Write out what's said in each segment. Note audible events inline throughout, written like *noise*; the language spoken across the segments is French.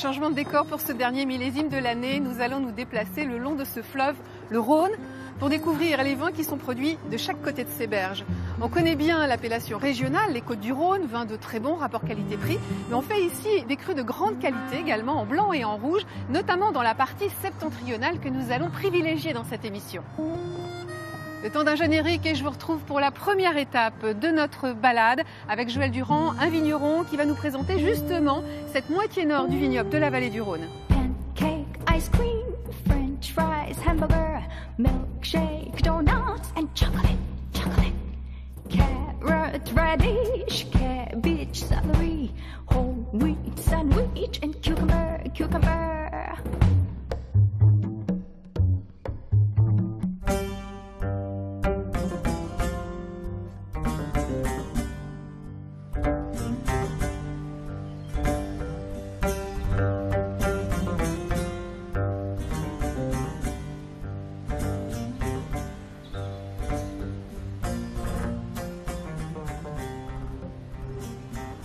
Changement de décor pour ce dernier millésime de l'année, nous allons nous déplacer le long de ce fleuve, le Rhône, pour découvrir les vins qui sont produits de chaque côté de ces berges. On connaît bien l'appellation régionale, les Côtes du Rhône, vin de très bon rapport qualité-prix, mais on fait ici des crus de grande qualité également en blanc et en rouge, notamment dans la partie septentrionale que nous allons privilégier dans cette émission. Le temps d'un générique et je vous retrouve pour la première étape de notre balade avec Joël Durand, un vigneron qui va nous présenter justement cette moitié nord du vignoble de la vallée du Rhône. Pancake, ice cream, french fries, hamburger, milkshake, donuts and chocolate, chocolate. Carrot, radish, cabbage, celery, whole wheat sandwich and cucumber, cucumber.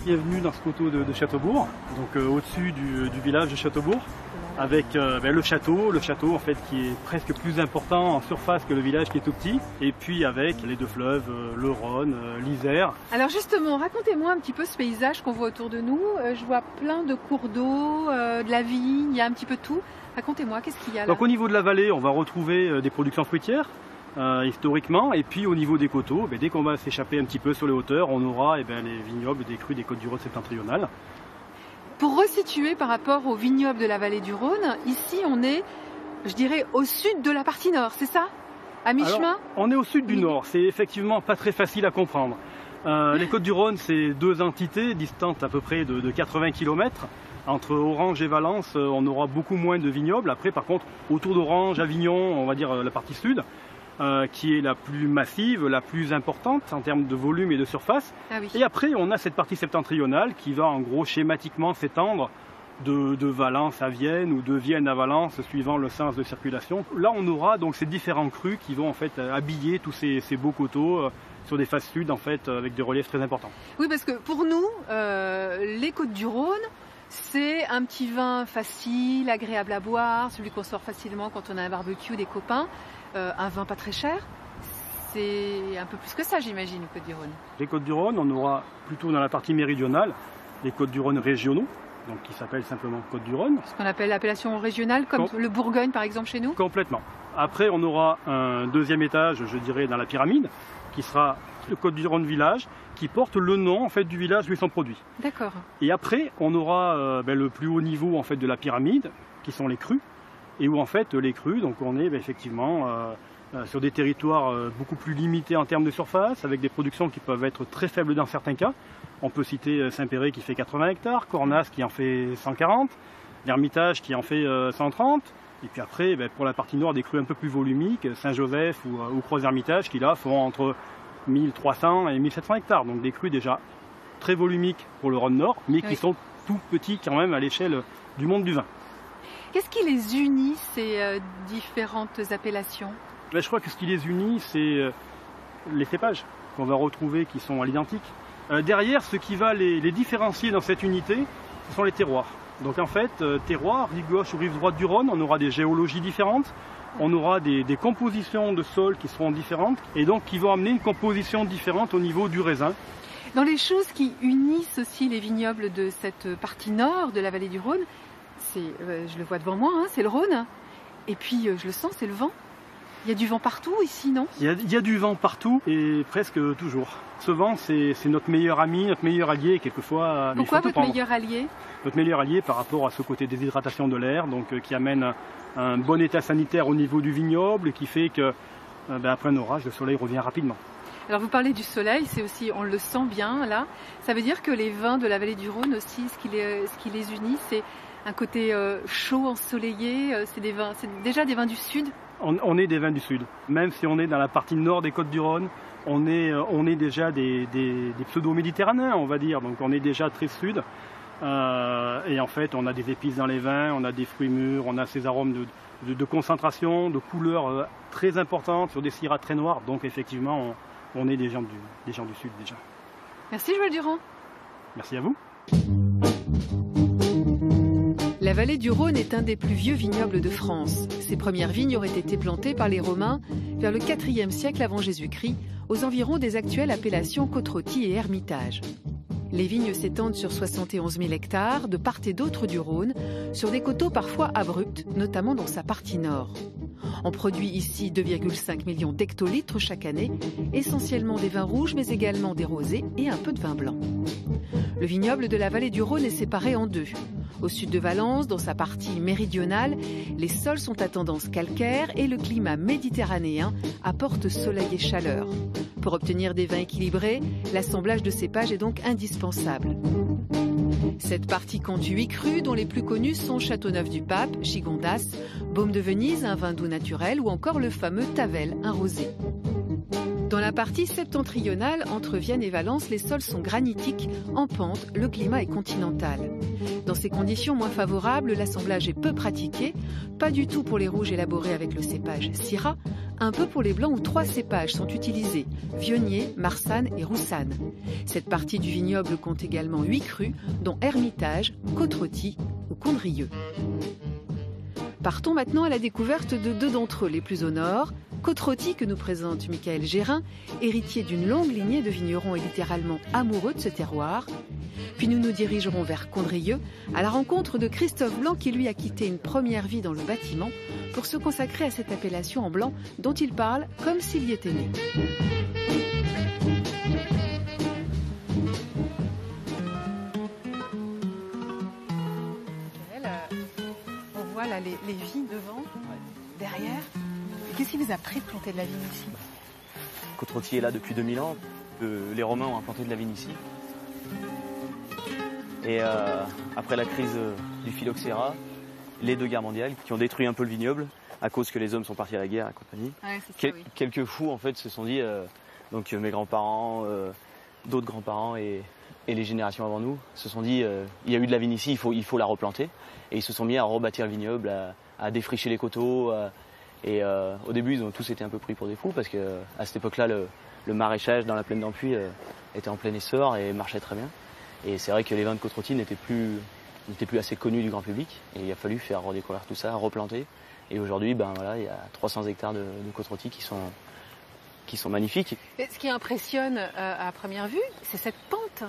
Bienvenue dans ce coteau de, de Châteaubourg, donc euh, au-dessus du, du village de Châteaubourg, avec euh, ben, le château, le château en fait qui est presque plus important en surface que le village qui est tout petit, et puis avec les deux fleuves, euh, le Rhône, l'Isère. Alors justement, racontez-moi un petit peu ce paysage qu'on voit autour de nous. Je vois plein de cours d'eau, de la vigne, il y a un petit peu tout. Racontez-moi, qu'est-ce qu'il y a là? Donc au niveau de la vallée, on va retrouver des productions fruitières. Euh, historiquement, et puis au niveau des coteaux, ben, dès qu'on va s'échapper un petit peu sur les hauteurs, on aura eh ben, les vignobles des crus des côtes du Rhône septentrionales. Pour resituer par rapport au vignoble de la vallée du Rhône, ici on est, je dirais, au sud de la partie nord, c'est ça? À mi-chemin? On est au sud du nord, c'est effectivement pas très facile à comprendre. Euh, les Côtes du Rhône, c'est deux entités distantes à peu près de, de 80 km. Entre Orange et Valence, euh, on aura beaucoup moins de vignobles. Après, par contre, autour d'Orange, Avignon, on va dire la partie sud, euh, qui est la plus massive, la plus importante en termes de volume et de surface. Ah oui. Et après, on a cette partie septentrionale qui va en gros schématiquement s'étendre de, de Valence à Vienne ou de Vienne à Valence suivant le sens de circulation. Là, on aura donc ces différents crus qui vont en fait habiller tous ces, ces beaux coteaux euh, sur des faces sud en fait euh, avec des reliefs très importants. Oui, parce que pour nous, euh, les Côtes du Rhône, c'est un petit vin facile, agréable à boire, celui qu'on sort facilement quand on a un barbecue, des copains, Euh, un vin pas très cher. C'est un peu plus que ça, j'imagine, les Côtes du Rhône. Les Côtes du Rhône, on aura plutôt dans la partie méridionale les Côtes du Rhône régionaux, donc qui s'appellent simplement Côtes du Rhône. Ce qu'on appelle l'appellation régionale, comme Com- le Bourgogne par exemple chez nous. Complètement. Après, on aura un deuxième étage, je dirais, dans la pyramide, qui sera le Côte du Rhône village, qui porte le nom en fait du village où ils sont produits. D'accord. Et après, on aura euh, ben, le plus haut niveau en fait de la pyramide, qui sont les crus, et où en fait les crus, donc on est ben, effectivement euh, euh, sur des territoires euh, beaucoup plus limités en termes de surface, avec des productions qui peuvent être très faibles dans certains cas. On peut citer Saint-Péret qui fait 80 hectares, Cornas qui en fait 140, l'Ermitage qui en fait euh, 130. Et puis après, ben, pour la partie nord, des crus un peu plus volumiques, Saint-Joseph ou, Croix-Hermitage, qui là font entre 1300 et 1700 hectares. Donc des crus déjà très volumiques pour le Rhône Nord, mais Oui. qui sont tout petits quand même à l'échelle du monde du vin. Qu'est-ce qui les unit, ces euh, différentes appellations? Ben, je crois que ce qui les unit, c'est euh, les cépages qu'on va retrouver qui sont à l'identique. Euh, derrière, ce qui va les, les différencier dans cette unité, ce sont les terroirs. Donc en fait, euh, terroir, rive gauche ou rive droite du Rhône, on aura des géologies différentes, on aura des, des compositions de sol qui seront différentes, et donc qui vont amener une composition différente au niveau du raisin. Dans les choses qui unissent aussi les vignobles de cette partie nord de la vallée du Rhône, euh, je le vois devant moi, hein, c'est le Rhône. Et puis euh, je le sens, c'est le vent. Il y a du vent partout ici, non? Il y, a, il y a du vent partout et presque toujours. Ce vent, c'est notre meilleur ami, notre meilleur allié, et quelquefois. euh, Pourquoi votre meilleur allié? Notre meilleur allié par rapport à ce côté déshydratation de l'air, donc qui amène un, bon état sanitaire au niveau du vignoble, qui fait que ben, après un orage, le soleil revient rapidement. Alors vous parlez du soleil, c'est aussi, on le sent bien là. Ça veut dire que les vins de la vallée du Rhône aussi, ce qui les, ce qui les unit, c'est un côté euh, chaud, ensoleillé. euh, c'est des vins, c'est déjà des vins du sud. On, on est des vins du sud, même si on est dans la partie nord des côtes du Rhône, on est, euh, on est déjà des, des- des pseudo-méditerranéens, on va dire, donc on est déjà très sud. Euh, et en fait, on a des épices dans les vins, on a des fruits mûrs, on a ces arômes de, de- de concentration, de couleurs très importantes sur des syrahs très noirs. Donc effectivement, on, on est des gens, du, des gens du sud déjà. Merci Joël Durand. Merci à vous. Vallée du Rhône est un des plus vieux vignobles de France. Ses premières vignes auraient été plantées par les Romains vers le IVe siècle avant Jésus-Christ, aux environs des actuelles appellations côte et Hermitage. Les vignes s'étendent sur 71 000 hectares, de part et d'autre du Rhône, sur des coteaux parfois abrupts, notamment dans sa partie nord. On produit ici 2,5 millions d'hectolitres chaque année, essentiellement des vins rouges, mais également des rosés et un peu de vin blanc. Le vignoble de la vallée du Rhône est séparé en deux. Au sud de Valence, dans sa partie méridionale, les sols sont à tendance calcaire et le climat méditerranéen apporte soleil et chaleur. Pour obtenir des vins équilibrés, l'assemblage de cépages est donc indispensable. Cette partie compte 8 crus dont les plus connus sont Châteauneuf-du-Pape, Chigondas, Baume de Venise, un vin doux naturel ou encore le fameux Tavel, un rosé. Dans la partie septentrionale, entre Vienne et Valence, les sols sont granitiques, en pente, le climat est continental. Dans ces conditions moins favorables, l'assemblage est peu pratiqué, pas du tout pour les rouges élaborés avec le cépage Syrah, un peu pour les blancs où trois cépages sont utilisés, Vionnier, Marsanne et Roussanne. Cette partie du vignoble compte également huit crus, dont Hermitage, côte ou Condrieux. Partons maintenant à la découverte de deux d'entre eux, les plus au nord, côte que nous présente Michael Gérin, héritier d'une longue lignée de vignerons et littéralement amoureux de ce terroir. Puis nous nous dirigerons vers Condrieux, à la rencontre de Christophe Blanc qui lui a quitté une première vie dans le bâtiment pour se consacrer à cette appellation en blanc dont il parle comme s'il y était né. On voit là les, vignes devant, derrière. Qu'est-ce qui vous a pris de planter de la vigne ici? Côte est là depuis 2000 ans. les Romains ont implanté de la vigne ici. Et euh, après la crise euh, du phylloxéra, les deux guerres mondiales qui ont détruit un peu le vignoble à cause que les hommes sont partis à la guerre et compagnie. Quelques fous en fait se sont dit, euh, donc mes grands-parents, d'autres grands-parents et, les générations avant nous se sont dit, il y a eu de la vigne ici, il faut, il faut la replanter. Et ils se sont mis à rebâtir le vignoble, à défricher les coteaux, et euh, au début, ils ont tous été un peu pris pour des fous parce que à cette époque-là, le, maraîchage dans la plaine d'Ampuy euh, était en plein essor et marchait très bien. Et c'est vrai que les vins de côte n'étaient plus, plus assez connus du grand public. Et il a fallu faire redécouvrir tout ça, replanter. Et aujourd'hui, ben voilà, il y a 300 hectares de, de côte qui sont, qui sont magnifiques. ce qui impressionne euh, à première vue, c'est cette pente.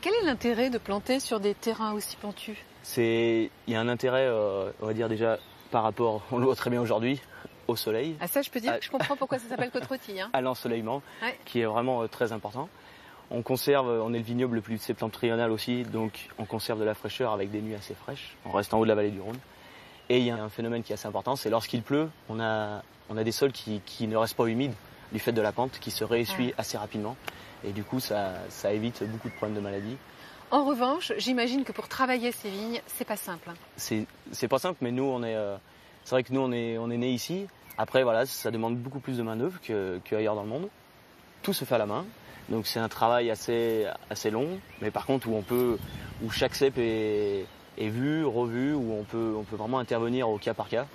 Quel est l'intérêt de planter sur des terrains aussi pentus? C'est, il y a un intérêt, on va dire déjà par rapport, on le voit très bien aujourd'hui, au soleil. Ah ça, je peux dire que je comprends pourquoi ça s'appelle côte hein. *laughs* À l'ensoleillement, qui est vraiment euh, très important. On conserve, on est le vignoble le plus septentrional aussi, donc on conserve de la fraîcheur avec des nuits assez fraîches. On reste en haut de la vallée du Rhône. Et il y a un phénomène qui est assez important, c'est lorsqu'il pleut, on a, on a des sols qui, ne restent pas humides du fait de la pente, qui se réessuient assez rapidement. Et du coup, ça, ça évite beaucoup de problèmes de maladie. En revanche, j'imagine que pour travailler ces vignes, c'est pas simple. C'est pas simple, mais nous, on est, euh, c'est vrai que nous, on est, on est né ici. Après, voilà, ça demande beaucoup plus de main-d'œuvre qu'ailleurs dans le monde. Tout se fait à la main. Donc c'est un travail assez, long, mais par contre où on peut, où chaque cep est, vu, revu, où on peut vraiment intervenir au cas par cas.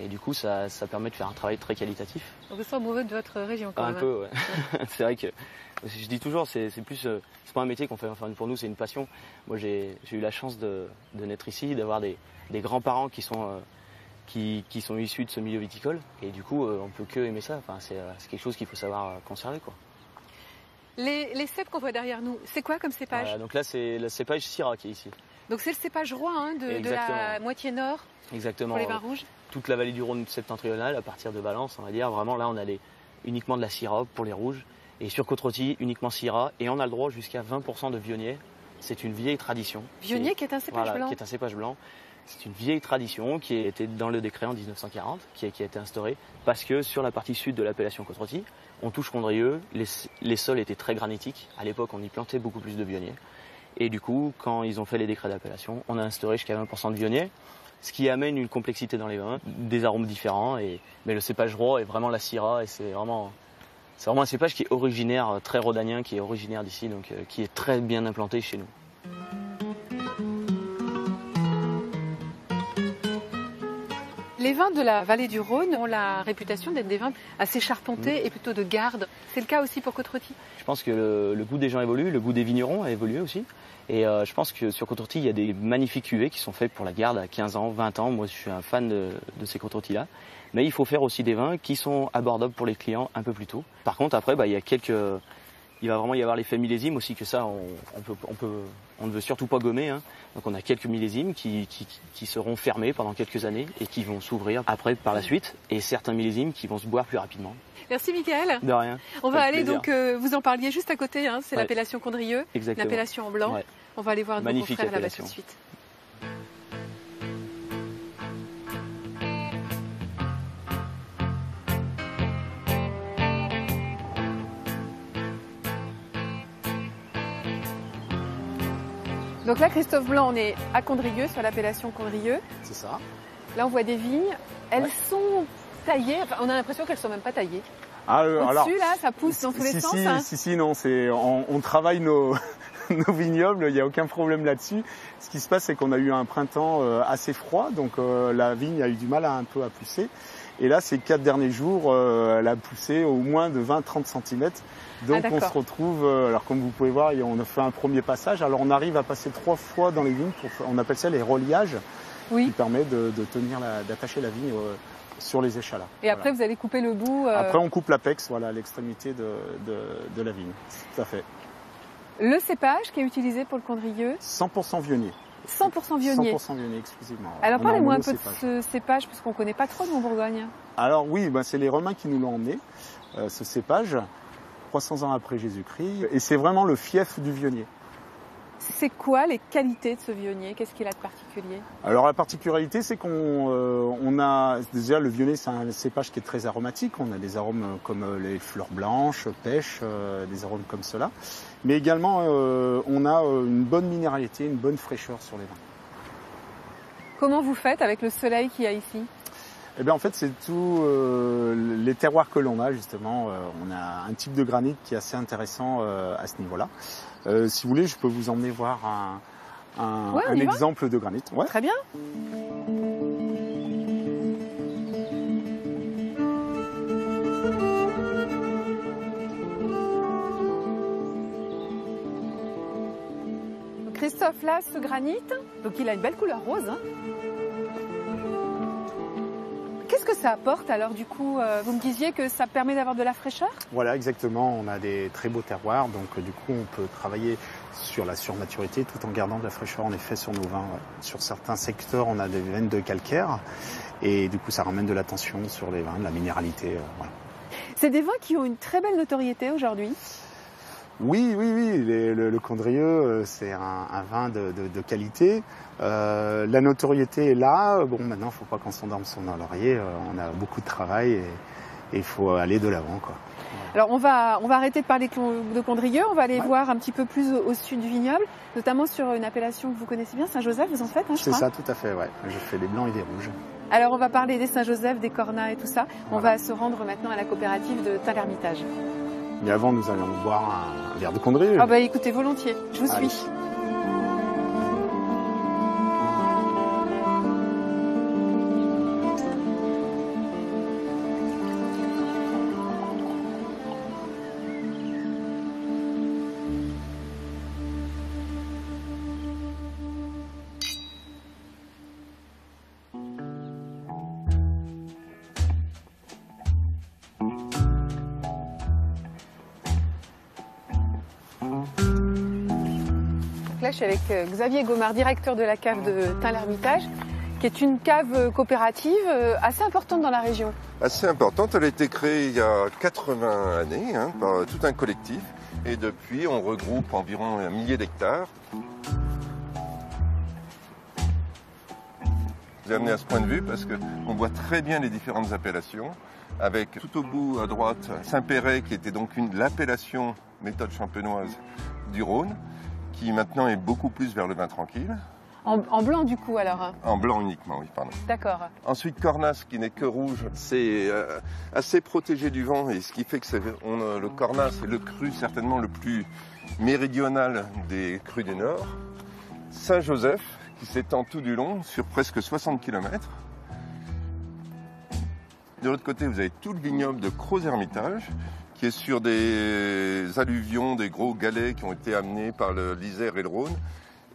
Et du coup, ça, ça permet de faire un travail très qualitatif. Donc vous êtes amoureux de votre région quand Un peu, ouais. *laughs* c'est vrai que je dis toujours, c'est plus, euh, c'est pas un métier qu'on fait. Enfin, pour nous, c'est une passion. Moi, j'ai eu la chance de, de naître ici, d'avoir des, des grands-parents qui sont euh, qui, sont issus de ce milieu viticole. Et du coup, euh, on peut que aimer ça. Enfin, c'est quelque chose qu'il faut savoir conserver. Quoi. Les, les cèpes qu'on voit derrière nous, c'est quoi comme cépage? Donc là, c'est le cépage Syrah qui est ici. Donc c'est le cépage roi hein, de, la moitié nord Exactement. pour les vins rouges Toute la vallée du Rhône septentrionale, à partir de Valence, on va dire. Vraiment, là, on a uniquement de la Syrah pour les rouges. Et sur côte uniquement Syrah. Et on a le droit jusqu'à 20% de Vionnier. C'est une vieille tradition. Vionnier qui est un cépage blanc qui est un cépage blanc. C'est une vieille tradition qui était dans le décret en 1940, qui a, été instaurée, parce que sur la partie sud de l'appellation côte on touche Condrieux, les, sols étaient très granitiques. À l'époque, on y plantait beaucoup plus de vionniers. Et du coup, quand ils ont fait les décrets d'appellation, on a instauré jusqu'à 20% de vionniers, ce qui amène une complexité dans les vins, des arômes différents. Mais le cépage roi est vraiment la syrah et c'est vraiment, c'est vraiment un cépage qui est originaire, très rhodanien, qui est originaire d'ici, donc euh, qui est très bien implanté chez nous. Les vins de la vallée du Rhône ont la réputation d'être des vins assez charpentés et plutôt de garde. C'est le cas aussi pour côte Je pense que le, goût des gens évolue, le goût des vignerons a évolué aussi. Et euh, je pense que sur côte il y a des magnifiques cuvées qui sont faites pour la garde à 15 ans, 20 ans. Moi, je suis un fan de, ces côte là Mais il faut faire aussi des vins qui sont abordables pour les clients un peu plus tôt. Par contre, après, bah, il y a quelques il va vraiment y avoir l'effet millésime aussi que ça, on, peut, on, peut, on ne veut surtout pas gommer. Hein. Donc on a quelques millésimes qui, qui, qui, seront fermés pendant quelques années et qui vont s'ouvrir après par la suite, et certains millésimes qui vont se boire plus rapidement. Merci Michael. De rien. On va aller donc, euh, vous en parliez juste à côté, hein, c'est l'appellation Condrieux, l'appellation en blanc. On va aller voir nos confrères là-bas tout de suite. Donc là, Christophe Blanc, on est à Condrieux, sur l'appellation Condrieux. C'est ça. Là, on voit des vignes. Elles sont taillées. on a l'impression qu'elles sont même pas taillées. Ah, euh, Au-dessus, là, ça pousse dans tous les sens. Si, hein. si, si, non. C'est, on, travaille nos, *laughs* nos vignobles. Il n'y a aucun problème là-dessus. Ce qui se passe, c'est qu'on a eu un printemps euh, assez froid, donc euh, la vigne a eu du mal à un peu à pousser. Et là, ces quatre derniers jours, elle a poussé au moins de 20-30 cm. Donc ah, on se retrouve, euh, alors comme vous pouvez voir, on a fait un premier passage. Alors on arrive à passer trois fois dans les vignes, on appelle ça les reliages, qui permet de, tenir, d'attacher la vigne euh, sur les échalas. Et après vous allez couper le bout euh, Après on coupe l'apex, voilà, l'extrémité de, la vigne, tout à fait. Le cépage qui est utilisé pour le condrieux? 100% vionnier. 100% vionnier 100% vionnier exclusivement. Alors parlez-moi un peu de ce cépage, parce qu'on ne connaît pas trop en Bourgogne. Alors oui, bah, c'est les Romains qui nous l'ont emmené, ce cépage. 300 ans après Jésus-Christ. Et c'est vraiment le fief du vionnier. C'est quoi les qualités de ce vionnier? Qu'est-ce qu'il a de particulier? Alors la particularité, c'est qu'on euh, a déjà le vionnier, c'est un cépage qui est très aromatique. On a des arômes comme euh, les fleurs blanches, pêche, euh, des arômes comme cela. Mais également, on a une bonne minéralité, une bonne fraîcheur sur les vins. Comment vous faites avec le soleil qu'il y a ici? Eh bien, en fait, c'est tous euh, les terroirs que l'on a, justement. Euh, on a un type de granit qui est assez intéressant euh, à ce niveau-là. si vous voulez, je peux vous emmener voir un, exemple de granit. Ouais. Très bien. Christophe, là, ce granit, donc il a une belle couleur rose. Hein Qu'est-ce que ça apporte alors du coup euh, Vous me disiez que ça permet d'avoir de la fraîcheur? Voilà, exactement. On a des très beaux terroirs, donc euh, du coup on peut travailler sur la surmaturité tout en gardant de la fraîcheur en effet sur nos vins. Sur certains secteurs, on a des veines de calcaire et du coup ça ramène de la tension sur les vins, de la minéralité. Euh, C'est des vins qui ont une très belle notoriété aujourd'hui? Oui, oui, oui. le, Condrieux, euh, c'est un, vin de, qualité. Euh, la notoriété est là. Bon, maintenant, il ne faut pas qu'on s'endorme sur nos lauriers. Euh, on a beaucoup de travail et il faut aller de l'avant. Alors, on va, on va arrêter de parler de Condrieux. On va aller voir un petit peu plus au, sud du vignoble, notamment sur une appellation que vous connaissez bien, Saint-Joseph. Vous en faites, hein, C'est ça, tout à fait. Ouais. Je fais des blancs et des rouges. Alors, on va parler des Saint-Joseph, des Cornas et tout ça. On va se rendre maintenant à la coopérative de Talermitage. Mais avant, nous allons boire un, verre de Condrieu. Ah bah écoutez, volontiers, je vous suis. Avec euh, Xavier Gomard, directeur de la cave de Tain-l'Hermitage, qui est une cave euh, coopérative euh, assez importante dans la région. Assez importante, elle a été créée il y a 80 années hein, par tout un collectif et depuis on regroupe environ un millier d'hectares. J'ai amené à ce point de vue parce qu'on voit très bien les différentes appellations avec tout au bout à droite Saint-Péret qui était donc l'appellation méthode champenoise du Rhône qui maintenant est beaucoup plus vers le vin tranquille. En, blanc du coup alors hein En blanc uniquement, oui, pardon. D'accord. Ensuite, Cornas qui n'est que rouge, c'est euh, assez protégé du vent et ce qui fait que on, le Cornas est le cru certainement le plus méridional des crus du Nord. Saint-Joseph qui s'étend tout du long sur presque 60 km. De l'autre côté, vous avez tout le vignoble de Croz-Hermitage, qui est sur des alluvions, des gros galets qui ont été amenés par l'Isère et le Rhône.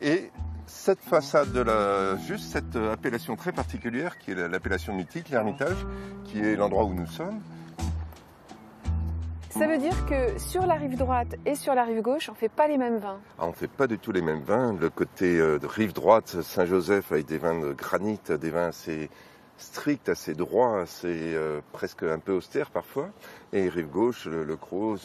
Et cette façade de la, juste cette appellation très particulière, qui est l'appellation mythique, l'Hermitage, qui est l'endroit où nous sommes, ça veut dire que sur la rive droite et sur la rive gauche, on ne fait pas les mêmes vins ah, On ne fait pas du tout les mêmes vins. Le côté euh, de rive droite, Saint-Joseph, avec des vins de granit, des vins assez stricts, assez droits, assez euh, presque un peu austères parfois. Et rive gauche, le, le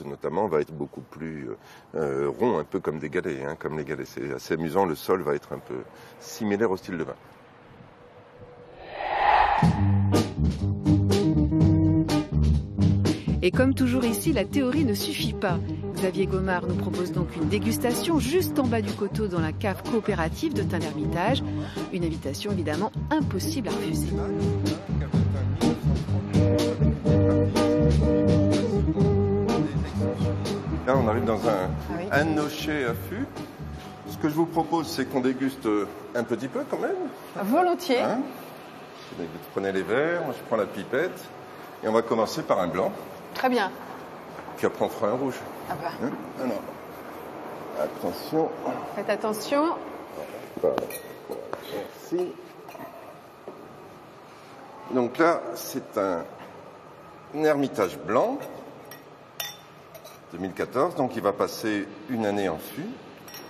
notamment va être beaucoup plus euh, rond, un peu comme des galets, hein, comme les galets. C'est assez amusant. Le sol va être un peu similaire au style de vin. Et comme toujours ici, la théorie ne suffit pas. Xavier Gomard nous propose donc une dégustation juste en bas du coteau dans la cave coopérative de tain Une invitation évidemment impossible à refuser. Là, on arrive dans un, ah nocher à fût. Ce que je vous propose, c'est qu'on déguste un petit peu quand même. Volontiers. Hein? Vous prenez les verres, moi je prends la pipette. Et on va commencer par un blanc. Très bien. Puis après, on fera un rouge. Ah bah. Hein Alors, attention. Faites attention. Voilà. Merci. Donc là, c'est un, ermitage blanc, 2014, donc il va passer une année en fût.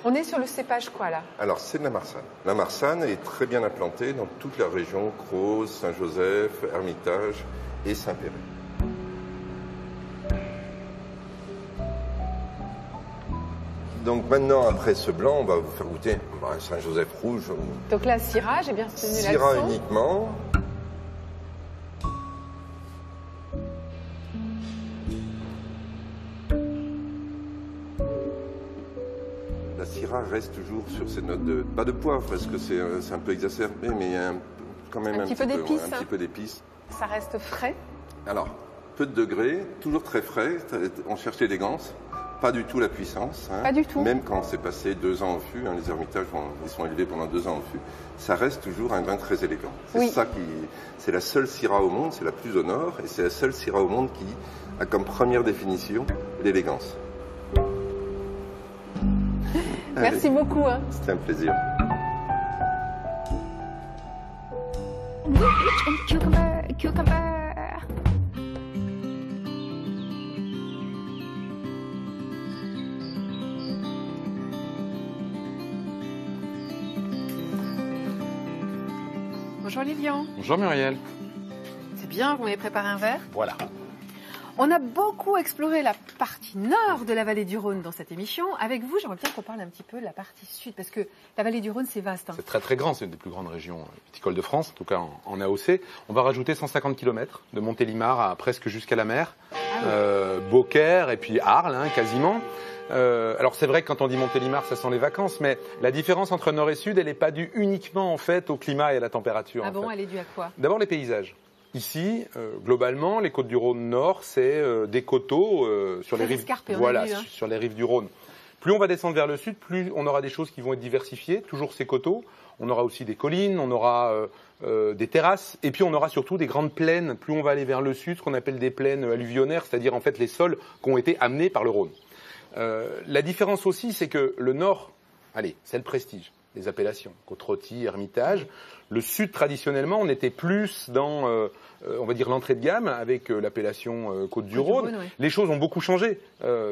On est sur le cépage quoi là? Alors c'est de la Marsanne. La Marsanne est très bien implantée dans toute la région, Croze, Saint-Joseph, Hermitage et Saint-Péry. Donc maintenant, après ce blanc, on va vous faire goûter un Saint-Joseph rouge. Donc là, Syrah, j'ai bien retenu la Syrah uniquement. La Syrah reste toujours sur ces notes de... Pas de poivre, parce que c'est un peu exacerbé, mais il y a quand même un, petit, peu d'épices. un petit peu d'épices. Ça reste frais Alors, peu de degrés, toujours très frais. On cherche l'élégance. Pas du tout la puissance. Hein. Pas du tout. Même quand c'est passé deux ans au fût, hein, les ermitages ils sont élevés pendant deux ans au fût, ça reste toujours un vin très élégant. C'est ça qui, c'est la seule Syrah au monde, c'est la plus au nord, et c'est la seule Syrah au monde qui a comme première définition l'élégance. *laughs* Merci beaucoup. Hein. C'était un plaisir. Bonjour Lilian. Bonjour Muriel. C'est bien, vous m'avez préparé un verre? Voilà. On a beaucoup exploré la partie nord de la vallée du Rhône dans cette émission. Avec vous, j'aimerais bien qu'on parle un petit peu de la partie sud, parce que la vallée du Rhône, c'est vaste. Hein. C'est très très grand, c'est une des plus grandes régions viticoles de France, en tout cas en, AOC. On va rajouter 150 km de Montélimar à presque jusqu'à la mer, ah euh, Beaucaire et puis Arles, hein, quasiment. Euh, alors c'est vrai que quand on dit Montélimar, ça sent les vacances, mais la différence entre nord et sud, elle n'est pas due uniquement en fait au climat et à la température. Ah bon, elle est due à quoi? D'abord les paysages. Ici, euh, globalement, les côtes du Rhône nord, c'est euh, des coteaux sur les rives, voilà, hein. sur les rives du Rhône. Plus on va descendre vers le sud, plus on aura des choses qui vont être diversifiées. Toujours ces coteaux. On aura aussi des collines, on aura des terrasses, et puis on aura surtout des grandes plaines. Plus on va aller vers le sud, ce qu'on appelle des plaines alluvionnaires, c'est-à-dire en fait les sols qui ont été amenés par le Rhône. Euh, la différence aussi, c'est que le nord, allez, c'est le prestige, les appellations, côte Hermitage. Le sud, traditionnellement, on était plus dans, euh, euh, on va dire, l'entrée de gamme avec l'appellation Côte du Rhône. Les choses ont beaucoup changé.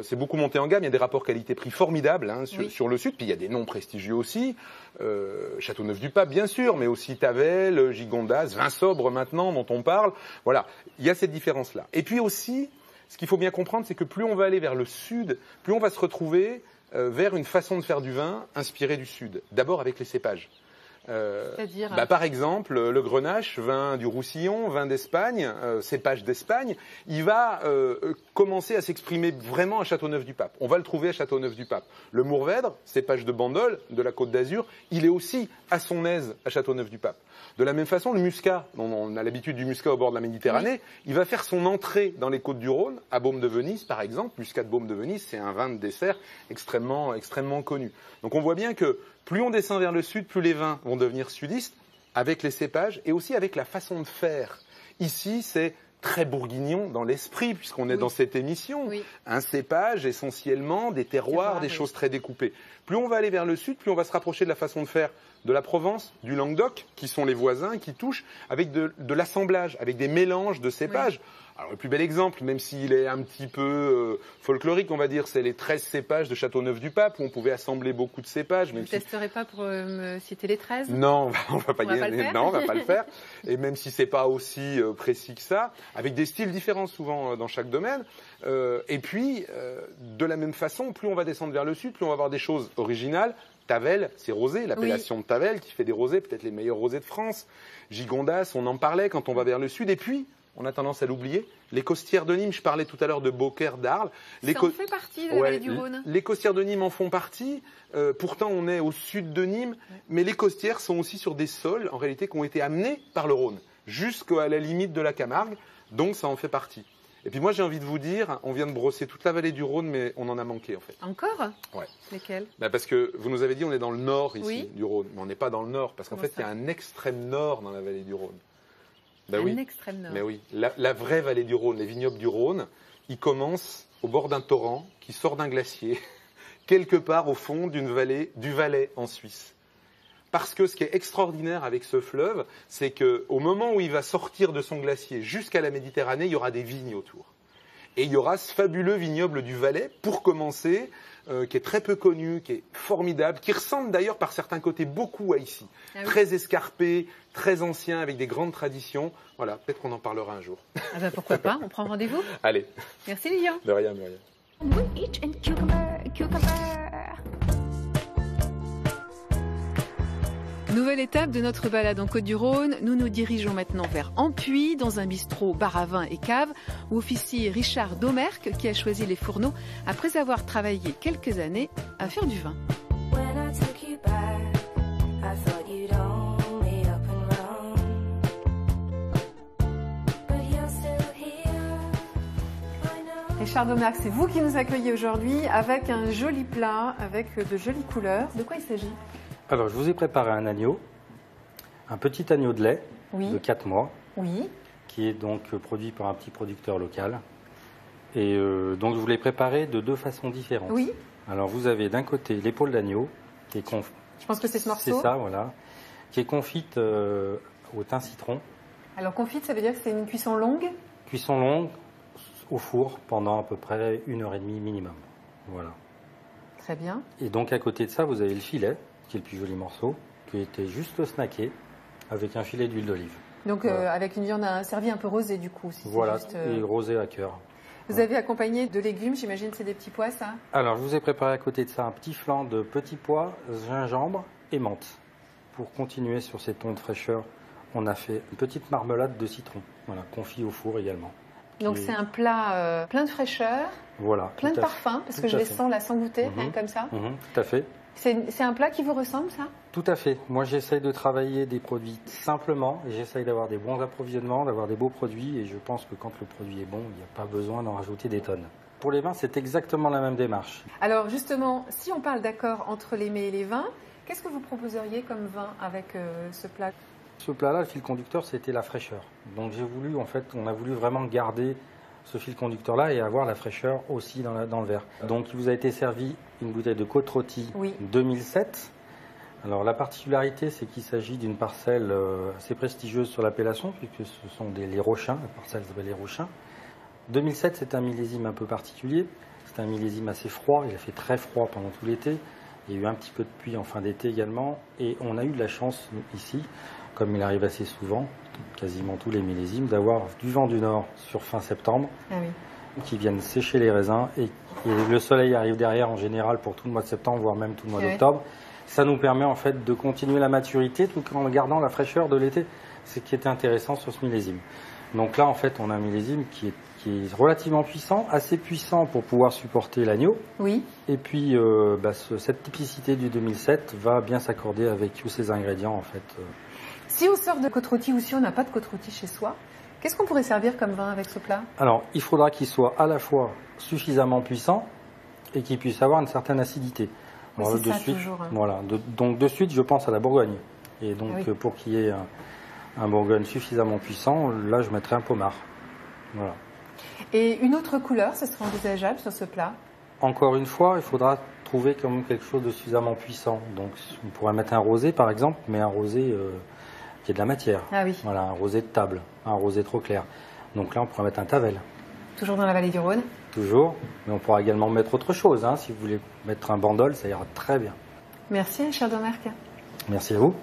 c'est beaucoup monté en gamme. Il y a des rapports qualité-prix formidables hein, sur, le sud. Puis il y a des noms prestigieux aussi. Châteauneuf-du-Pape, bien sûr, mais aussi Tavel, Gigondas, Vin sobre maintenant, dont on parle. Voilà, il y a cette différence-là. Et puis aussi, ce qu'il faut bien comprendre, c'est que plus on va aller vers le sud, plus on va se retrouver euh, vers une façon de faire du vin inspirée du sud. D'abord avec les cépages. Euh, bah, Par exemple, le Grenache, vin du Roussillon, vin d'Espagne, euh, cépage d'Espagne, il va commencer à s'exprimer vraiment à Châteauneuf-du-Pape. On va le trouver à Châteauneuf-du-Pape. Le Mourvèdre, cépage de Bandol, de la Côte d'Azur, il est aussi à son aise à Châteauneuf-du-Pape. De la même façon, le muscat, on a l'habitude du muscat au bord de la Méditerranée, il va faire son entrée dans les côtes du Rhône, à Baume de Venise par exemple. Muscat de Baume de Venise, c'est un vin de dessert extrêmement, extrêmement connu. Donc on voit bien que plus on descend vers le sud, plus les vins vont devenir sudistes, avec les cépages et aussi avec la façon de faire. Ici, c'est très bourguignon dans l'esprit, puisqu'on est dans cette émission. Un cépage, essentiellement, des terroirs, des choses très découpées. Plus on va aller vers le sud, plus on va se rapprocher de la façon de faire de la Provence, du Languedoc, qui sont les voisins, qui touchent avec de, l'assemblage, avec des mélanges de cépages. Alors le plus bel exemple, même s'il est un petit peu euh, folklorique, on va dire, c'est les 13 cépages de Châteauneuf-du-Pape, où on pouvait assembler beaucoup de cépages. Vous ne testerez pas pour euh, me citer les 13 Non, on va pas, y... non, on va pas le faire. *laughs* Et même si c'est pas aussi euh, précis que ça, avec des styles différents souvent dans chaque domaine. et puis, de la même façon, plus on va descendre vers le sud, plus on va avoir des choses originales, Tavel, c'est rosé, l'appellation de Tavel qui fait des rosés, peut-être les meilleurs rosés de France. Gigondas, on en parlait quand on va vers le sud. Et puis, on a tendance à l'oublier. Les costières de Nîmes, je parlais tout à l'heure de Beaucaire, d'Arles. Ça en fait partie de la vallée du Rhône. Les costières de Nîmes en font partie. Euh, pourtant, on est au sud de Nîmes, mais les costières sont aussi sur des sols, en réalité, qui ont été amenés par le Rhône, jusqu'à la limite de la Camargue. Donc, ça en fait partie. Et puis moi, j'ai envie de vous dire, on vient de brosser toute la vallée du Rhône, mais on en a manqué en fait. Encore? Ouais. Lesquels? Bah Parce que vous nous avez dit, on est dans le nord ici du Rhône, mais on n'est pas dans le nord, parce qu'en fait, il y a un extrême nord dans la vallée du Rhône. Ben nord. Mais oui, la, vraie vallée du Rhône, les vignobles du Rhône, ils commencent au bord d'un torrent qui sort d'un glacier, *laughs* quelque part au fond d'une vallée, du Valais en Suisse. Parce que ce qui est extraordinaire avec ce fleuve, c'est qu'au moment où il va sortir de son glacier jusqu'à la Méditerranée, il y aura des vignes autour. Et il y aura ce fabuleux vignoble du Valais, pour commencer, euh, qui est très peu connu, qui est formidable, qui ressemble d'ailleurs par certains côtés beaucoup à ici. Ah très escarpé, très ancien, avec des grandes traditions. Voilà, peut-être qu'on en parlera un jour. Ah ben pourquoi pas, on prend rendez-vous Allez. Merci Lilian. De rien, Muriel. Nouvelle étape de notre balade en Côte-du-Rhône, nous nous dirigeons maintenant vers Ampuy, dans un bistrot bar à vin et cave, où officie Richard Domerck, qui a choisi les fourneaux après avoir travaillé quelques années à faire du vin. Richard Domerck, c'est vous qui nous accueillez aujourd'hui avec un joli plat, avec de jolies couleurs. De quoi il s'agit? Alors, je vous ai préparé un agneau, un petit agneau de lait de 4 mois, oui. qui est donc produit par un petit producteur local. Et euh, donc, je vous l'ai préparé de deux façons différentes. Oui. Alors, vous avez d'un côté l'épaule d'agneau, qui est conf... Je pense que c'est ce morceau. C'est ça, voilà. Qui est confite euh, au thym citron. Alors, confite, ça veut dire que c'est une cuisson longue? Cuisson longue au four pendant à peu près une heure et demie minimum. Voilà. Très bien. Et donc, à côté de ça, vous avez le filet qui est le plus joli morceau, qui était juste snacké avec un filet d'huile d'olive. Donc euh, avec une viande servie un peu rosée du coup. voilà, juste, euh, et rosée à cœur. Vous avez accompagné de légumes, j'imagine c'est des petits pois ça? Alors je vous ai préparé à côté de ça un petit flanc de petits pois, gingembre et menthe. Pour continuer sur ces tons de fraîcheur, on a fait une petite marmelade de citron, voilà, confit au four également. Donc c'est un plat euh, plein de fraîcheur, voilà, plein de parfum, parce que je les sens là sans goûter, mhm. comme ça. Mhm, tout à fait. C'est un plat qui vous ressemble, ça? Tout à fait. Moi, j'essaye de travailler des produits simplement j'essaye d'avoir des bons approvisionnements, d'avoir des beaux produits. Et je pense que quand le produit est bon, il n'y a pas besoin d'en rajouter des tonnes. Pour les vins, c'est exactement la même démarche. Alors, justement, si on parle d'accord entre les mets et les vins, qu'est-ce que vous proposeriez comme vin avec euh, ce plat? Ce plat-là, le fil conducteur, c'était la fraîcheur. Donc, j'ai voulu, en fait, on a voulu vraiment garder ce fil conducteur-là et avoir la fraîcheur aussi dans, le verre. Donc il vous a été servi une bouteille de côte rôtie 2007. Alors la particularité, c'est qu'il s'agit d'une parcelle euh, assez prestigieuse sur l'appellation, puisque ce sont des les Rochins, la parcelle s'appelle les Rochins. 2007, c'est un millésime un peu particulier. C'est un millésime assez froid. Il a fait très froid pendant tout l'été. Il y a eu un petit peu de pluie en fin d'été également. Et on a eu de la chance ici, comme il arrive assez souvent, quasiment tous les millésimes, d'avoir du vent du nord sur fin septembre, ah qui viennent sécher les raisins, et, le soleil arrive derrière en général pour tout le mois de septembre, voire même tout le mois ah d'octobre. Ça nous permet en fait de continuer la maturité tout en gardant la fraîcheur de l'été, ce qui était intéressant sur ce millésime. Donc là, en fait, on a un millésime qui est, relativement puissant, assez puissant pour pouvoir supporter l'agneau. Oui. Et puis, euh, bah, cette typicité du 2007 va bien s'accorder avec tous ces ingrédients, en fait. Si on sort de côte rôtie ou si on n'a pas de côte rôtie chez soi, qu'est-ce qu'on pourrait servir comme vin avec ce plat? Alors, il faudra qu'il soit à la fois suffisamment puissant et qu'il puisse avoir une certaine acidité. Oui, de ça, suite, toujours, hein. voilà. donc de suite, je pense à la Bourgogne. Et donc, pour qu'il y ait un, Bourgogne suffisamment puissant, là, je mettrai un pommard. Voilà. Et une autre couleur, ce serait envisageable sur ce plat? Encore une fois, il faudra trouver quand même quelque chose de suffisamment puissant. Donc on pourrait mettre un rosé par exemple, mais un rosé euh, qui est de la matière. Ah oui. Voilà, un rosé de table, un rosé trop clair. Donc là, on pourrait mettre un tavel. Toujours dans la vallée du Rhône Toujours, mais on pourra également mettre autre chose. Hein. Si vous voulez mettre un bandol, ça ira très bien. Merci, cher Domerck. Merci à vous.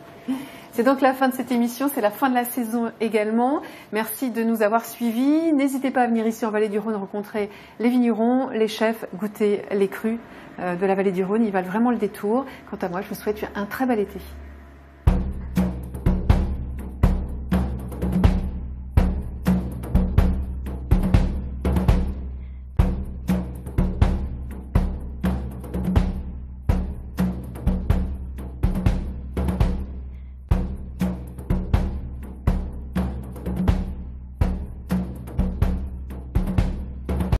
C'est donc la fin de cette émission, c'est la fin de la saison également. Merci de nous avoir suivis. N'hésitez pas à venir ici en Vallée du Rhône rencontrer les vignerons, les chefs, goûter les crus euh, de la Vallée du Rhône. Ils valent vraiment le détour. Quant à moi, je vous souhaite un très bel été.